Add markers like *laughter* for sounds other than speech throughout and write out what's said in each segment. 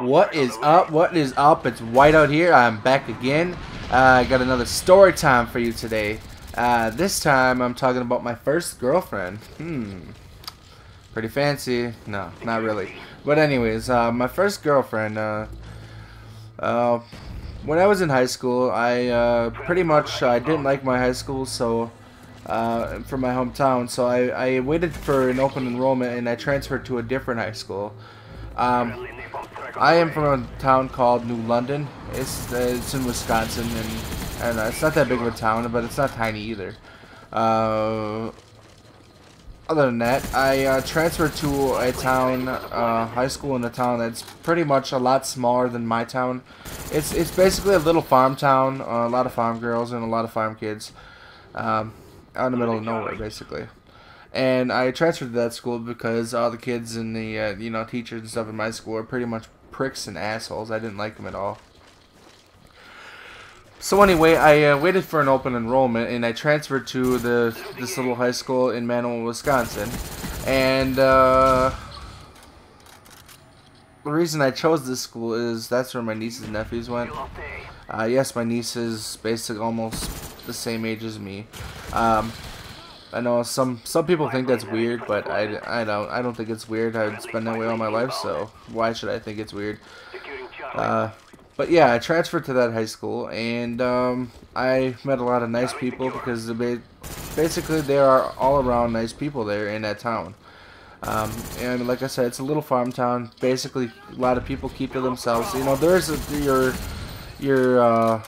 What is up? What is up? It's Whiteout here. I'm back again. Uh, I got another story time for you today. Uh, this time I'm talking about my first girlfriend. Hmm. Pretty fancy. No, not really. But anyways, uh, my first girlfriend. Uh, uh, when I was in high school, I uh, pretty much I didn't like my high school, so uh, from my hometown. So I, I waited for an open enrollment and I transferred to a different high school. Um, I am from a town called New London. It's it's in Wisconsin, and and it's not that big of a town, but it's not tiny either. Uh, other than that, I uh, transferred to a town, uh, high school in a town that's pretty much a lot smaller than my town. It's it's basically a little farm town, uh, a lot of farm girls and a lot of farm kids, um, out in the middle of nowhere, basically and I transferred to that school because all the kids and the uh, you know teachers and stuff in my school are pretty much pricks and assholes. I didn't like them at all. So anyway, I uh, waited for an open enrollment and I transferred to the this little high school in Manawa, Wisconsin, and uh, the reason I chose this school is that's where my nieces and nephews went. Uh, yes, my niece is basically almost the same age as me. Um, I know some some people think that's weird, but I, I don't I don't think it's weird. I've been that way all my life, so why should I think it's weird? Uh, but yeah, I transferred to that high school, and um, I met a lot of nice people because basically there are all around nice people there in that town. Um, and like I said, it's a little farm town. Basically, a lot of people keep to themselves. You know, there's a, your your uh,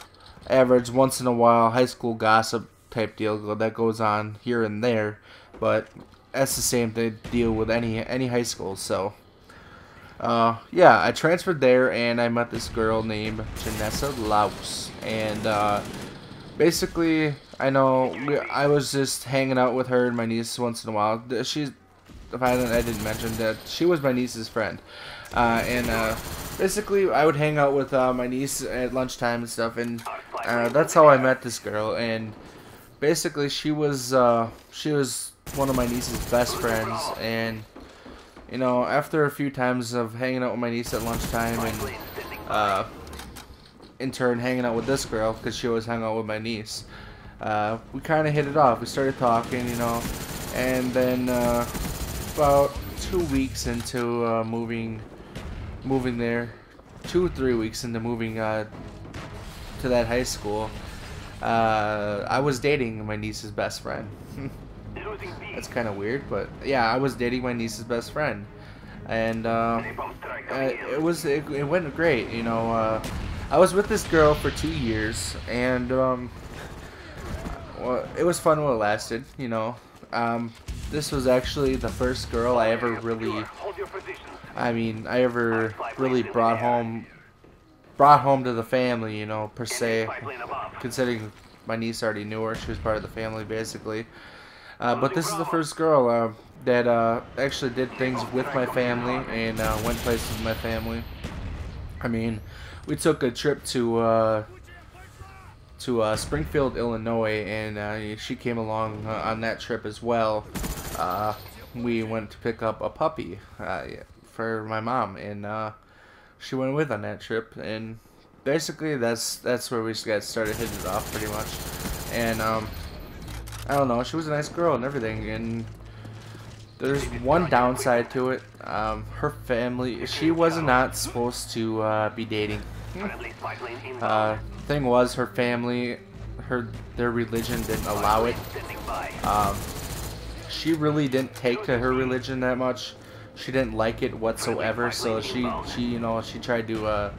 average once in a while high school gossip type deal that goes on here and there, but that's the same thing deal with any any high school. So, uh, yeah, I transferred there and I met this girl named Janessa Laus, and uh, basically, I know I was just hanging out with her and my niece once in a while. She's I I didn't mention that she was my niece's friend, uh, and uh, basically I would hang out with uh, my niece at lunchtime and stuff, and uh, that's how I met this girl. And basically she was uh, she was one of my niece's best friends and you know after a few times of hanging out with my niece at lunchtime and uh, in turn hanging out with this girl because she always hung out with my niece uh, we kind of hit it off. We started talking you know and then uh, about two weeks into uh, moving moving there two three weeks into moving uh, to that high school uh, I was dating my niece's best friend. *laughs* That's kind of weird, but yeah, I was dating my niece's best friend, and uh, it was it, it, went great. You know, uh, I was with this girl for two years, and um, well, it was fun while it lasted. You know, um, this was actually the first girl I ever really, I mean, I ever really brought home brought home to the family, you know, per se. Considering my niece already knew her, she was part of the family, basically. Uh, but this is the first girl uh, that uh, actually did things with my family and uh, went places with my family. I mean, we took a trip to uh, to uh, Springfield, Illinois, and she came along on that trip as well. we went to pick up a puppy for my mom, and she went with on that trip, and basically that's that's where we got started hitting it off pretty much. And um, I don't know, she was a nice girl and everything, and there's one downside to it. Um, her family, she was not supposed to uh, be dating. Uh, thing was, her family, her their religion didn't allow it. Um, she really didn't take to her religion that much she didn't like it whatsoever. So she she you know she tried to uh,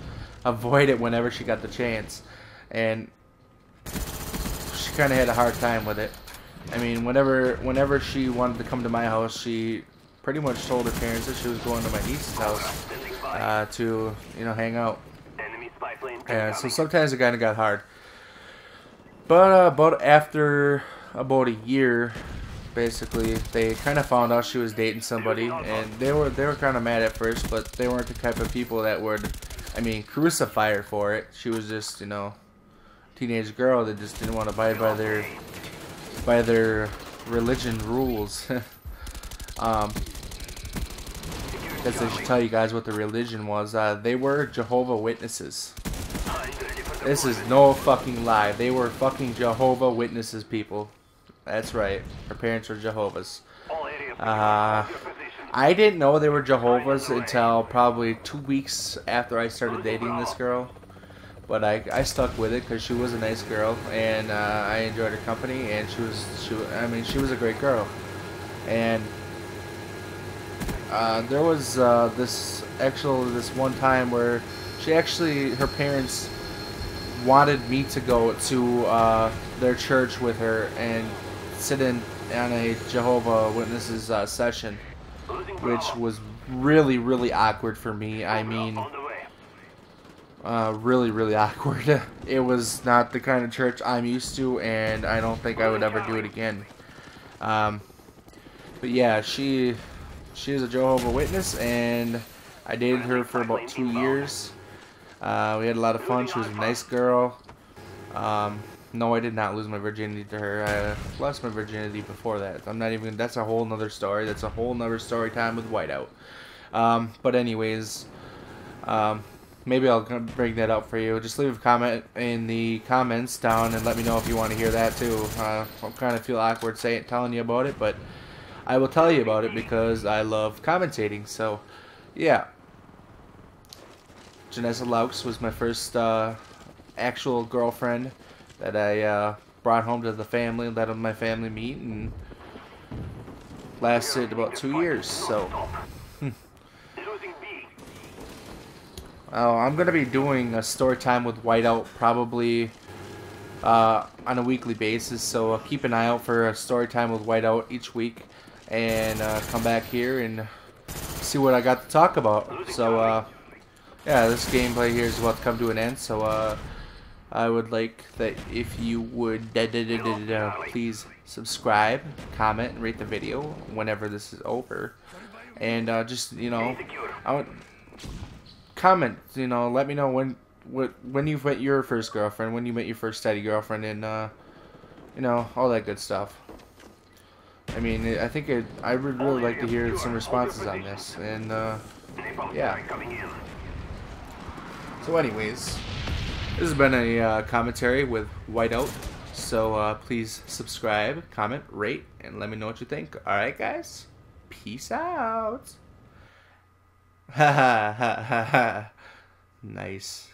avoid it whenever she got the chance, and she kind of had a hard time with it. I mean, whenever whenever she wanted to come to my house, she pretty much told her parents that she was going to my niece's house uh, to you know hang out. And so sometimes it kind of got hard. But uh, about after about a year, basically they kind of found out she was dating somebody and they were they were kind of mad at first but they weren't the type of people that would i mean crucify her for it she was just you know teenage girl that just didn't want to abide by their by their religion rules *laughs* um guess I should tell you guys what the religion was. Uh, they were Jehovah Witnesses. This is no fucking lie. They were fucking Jehovah Witnesses, people. That's right. Her parents were Jehovah's. Uh, I didn't know they were Jehovah's until probably two weeks after I started dating this girl. But I, I stuck with it because she was a nice girl and uh, I enjoyed her company and she was she I mean she was a great girl and uh, there was uh, this actual this one time where she actually her parents wanted me to go to uh, their church with her and sit in on a Jehovah Witnesses uh, session, which was really really awkward for me. I mean, uh, really really *laughs* awkward. it was not the kind of church I'm used to, and I don't think I would ever do it again. Um, but yeah, she she is a Jehovah Witness, and I dated her for about two years. Uh, we had a lot of fun. She was a nice girl. Um, no, I did not lose my virginity to her. I lost my virginity before that. I'm not even. That's a whole nother story. That's a whole nother story time with Whiteout. Um, but anyways, um, maybe I'll bring that up for you. Just leave a comment in the comments down and let me know if you want to hear that too. Uh, I kind of feel awkward saying telling you about it, but I will tell you about it because I love commentating. So, yeah. Janessa Laux was my first uh, actual girlfriend that I uh, brought home to the family, let my family meet, and lasted about two years. So, hmm. oh, I'm gonna be doing a story time with Whiteout probably uh, on a weekly basis. So uh, keep an eye out for a story time with Whiteout each week, and uh, come back here and see what I got to talk about. So. Uh, yeah, this gameplay here is about to come to an end, so uh, I would like that if you would da -da -da please subscribe, comment, and rate the video whenever this is over. And uh, just, you know, I want comment, you know, let me know when when you met your first girlfriend, when you met your first steady girlfriend, and, uh, you know, all that good stuff. I mean, I think it, I would really like to hear some responses on this, and, uh, yeah. So anyways, this has been a uh, commentary with Whiteout. So uh, please subscribe, comment, rate, and let me know what you think. Alright guys? Peace out. Ha ha ha ha ha. Nice.